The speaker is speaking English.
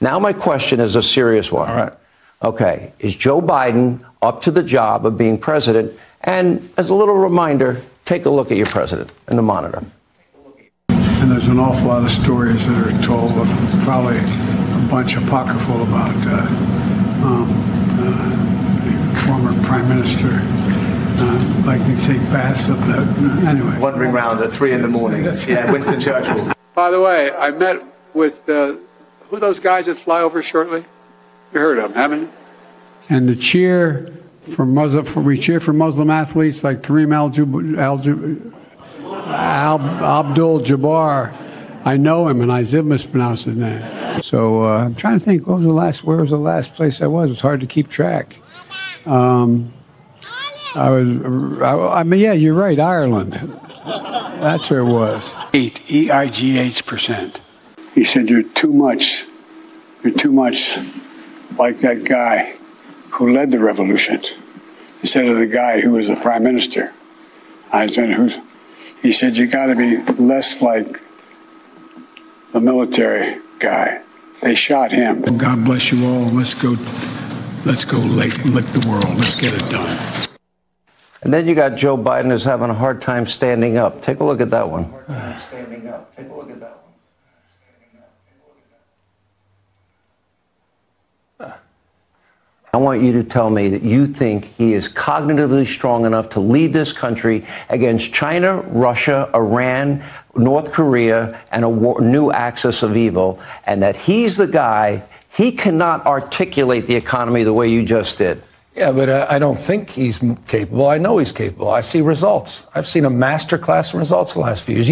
Now, my question is a serious one. All right. Okay. Is Joe Biden up to the job of being president? And as a little reminder, take a look at your president in the monitor. And there's an awful lot of stories that are told, probably a bunch apocryphal about uh, um, uh, the former prime minister uh, like to take baths up there. Anyway. Wandering around at three in the morning. Yeah, Winston Churchill. By the way, I met with uh, who are those guys that fly over shortly? You heard of them, haven't you? And the cheer for Muslim, for, we cheer for Muslim athletes like Kareem Al, Al, Al Abdul Jabbar. I know him, and I did mispronounce his name. So uh, I'm trying to think. What was the last? Where was the last place I was? It's hard to keep track. Um, I was. I, I mean, yeah, you're right. Ireland. That's where it was. Eight E I G H percent. He said, "You're too much. You're too much like that guy who led the revolution instead of the guy who was the prime minister." I said, "Who's?" He said, "You got to be less like the military guy." They shot him. God bless you all. Let's go. Let's go lick, lick the world. Let's get it done. And then you got Joe Biden who's having a hard time standing up. Take a look at that one. Standing up. Take a look at that one. I want you to tell me that you think he is cognitively strong enough to lead this country against China, Russia, Iran, North Korea, and a war, new axis of evil, and that he's the guy, he cannot articulate the economy the way you just did. Yeah, but uh, I don't think he's capable. I know he's capable. I see results. I've seen a masterclass in results the last few years.